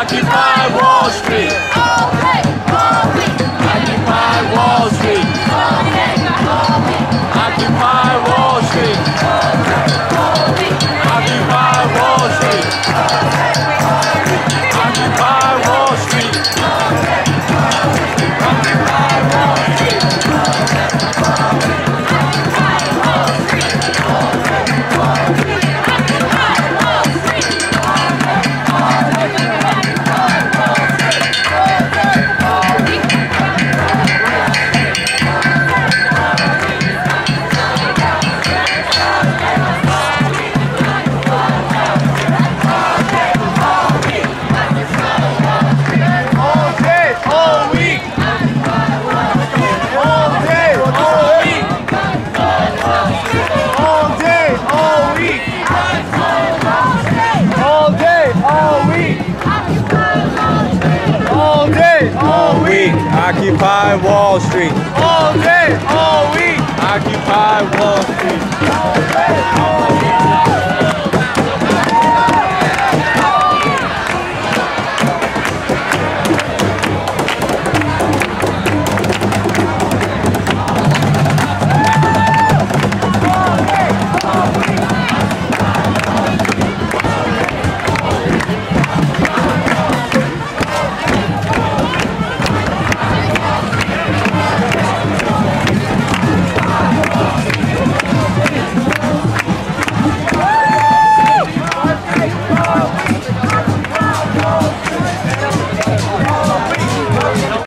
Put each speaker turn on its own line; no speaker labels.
Occupy Wall Street.
Okay.
Occupy Wall Street.
All day, all week.
Occupy Wall Street.